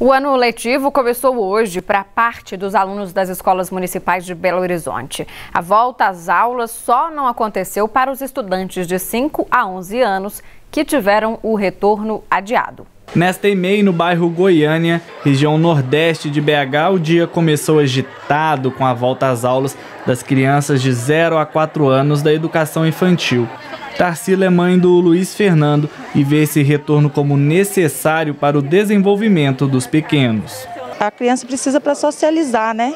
O ano letivo começou hoje para parte dos alunos das escolas municipais de Belo Horizonte. A volta às aulas só não aconteceu para os estudantes de 5 a 11 anos que tiveram o retorno adiado. Nesta e-mail, no bairro Goiânia, região nordeste de BH, o dia começou agitado com a volta às aulas das crianças de 0 a 4 anos da educação infantil. Tarsila é mãe do Luiz Fernando e vê esse retorno como necessário para o desenvolvimento dos pequenos. A criança precisa para socializar, né?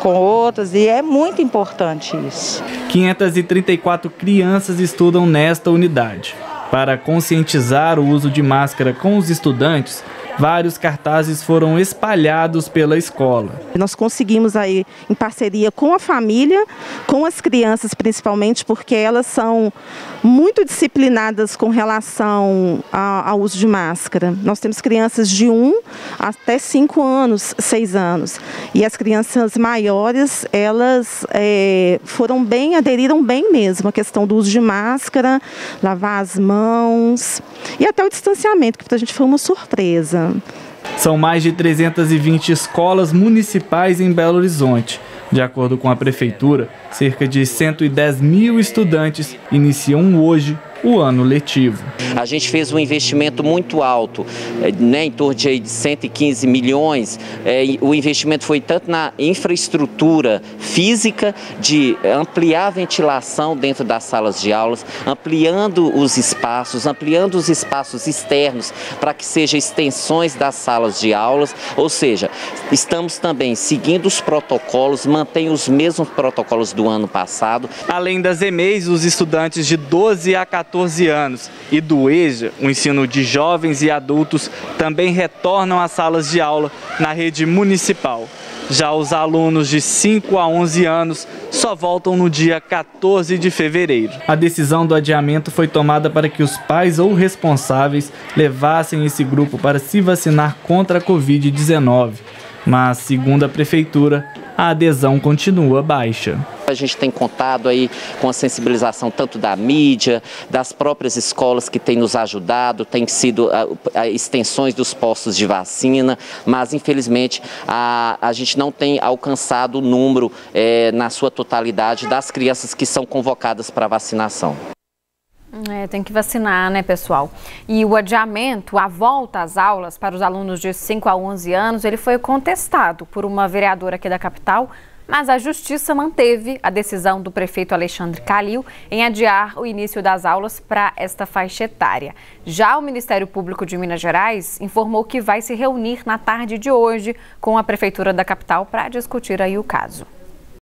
Com outras e é muito importante isso. 534 crianças estudam nesta unidade. Para conscientizar o uso de máscara com os estudantes, vários cartazes foram espalhados pela escola. Nós conseguimos aí, em parceria com a família, com as crianças principalmente, porque elas são muito disciplinadas com relação ao uso de máscara. Nós temos crianças de 1 até 5 anos, 6 anos. E as crianças maiores, elas é, foram bem, aderiram bem mesmo à questão do uso de máscara, lavar as mãos e até o distanciamento, que para a gente foi uma surpresa. São mais de 320 escolas municipais em Belo Horizonte. De acordo com a Prefeitura, cerca de 110 mil estudantes iniciam hoje o ano letivo. A gente fez um investimento muito alto, eh, né, em torno de 115 milhões. É, o investimento foi tanto na infraestrutura física, de ampliar a ventilação dentro das salas de aulas, ampliando os espaços, ampliando os espaços externos para que sejam extensões das salas de aulas, ou seja, estamos também seguindo os protocolos, mantém os mesmos protocolos do ano passado. Além das EMEIs, os estudantes de 12 a 14 14 anos e do EJA, o ensino de jovens e adultos, também retornam às salas de aula na rede municipal. Já os alunos de 5 a 11 anos só voltam no dia 14 de fevereiro. A decisão do adiamento foi tomada para que os pais ou responsáveis levassem esse grupo para se vacinar contra a Covid-19. Mas, segundo a prefeitura, a adesão continua baixa. A gente tem contado aí com a sensibilização tanto da mídia, das próprias escolas que têm nos ajudado, tem sido a, a extensões dos postos de vacina, mas infelizmente a, a gente não tem alcançado o número é, na sua totalidade das crianças que são convocadas para vacinação. É, tem que vacinar, né, pessoal? E o adiamento, a volta às aulas para os alunos de 5 a 11 anos, ele foi contestado por uma vereadora aqui da capital, mas a Justiça manteve a decisão do prefeito Alexandre Calil em adiar o início das aulas para esta faixa etária. Já o Ministério Público de Minas Gerais informou que vai se reunir na tarde de hoje com a Prefeitura da capital para discutir aí o caso.